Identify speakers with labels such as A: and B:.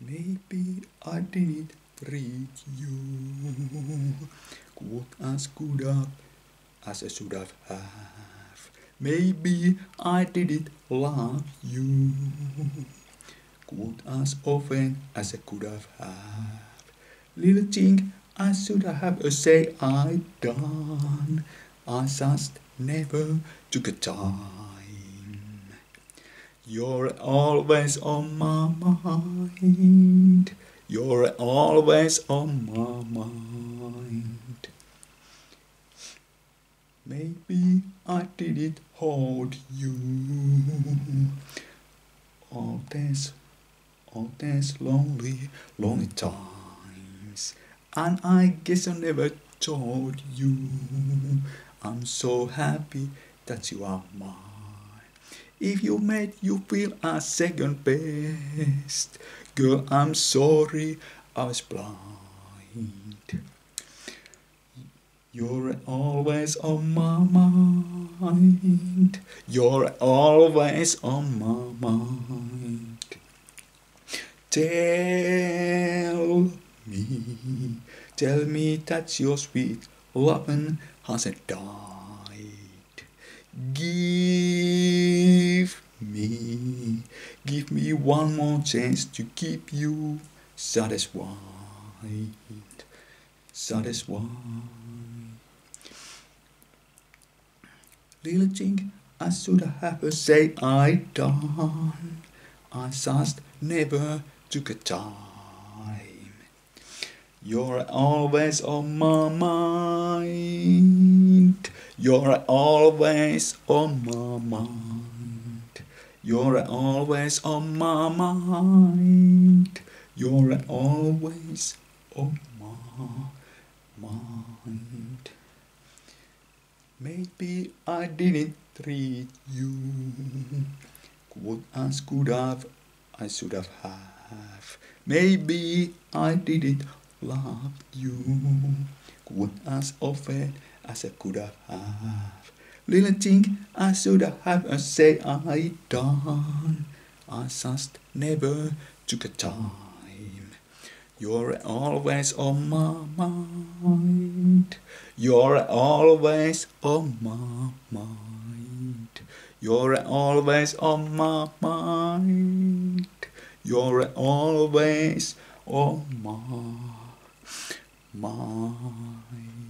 A: Maybe I didn't treat you quite as good up as I should have. Maybe I didn't love you quite as often as I could have. Little thing I should have a say I done. I just never took a time. You're always on my mind. You're always on my mind. Maybe I didn't hold you all these, all these lonely, lonely times. And I guess I never told you I'm so happy that you are mine. If you made you feel a second best, girl, I'm sorry I was blind. You're always on my mind. You're always on my mind. Tell me, tell me that your sweet loving hasn't died. Give give me one more chance to keep you satisfied. Satisfied. Little thing I should have said I done. I just never took a time. You're always on my mind. You're always on my mind. You're always on my mind. You're always on my mind. Maybe I didn't treat you quite as good have I should have have. Maybe I didn't love you quite as often as I could have have. Little thing I should have a say I done. I just never took a time. You're always on my mind. You're always on my mind. You're always on my mind. You're always on my mind.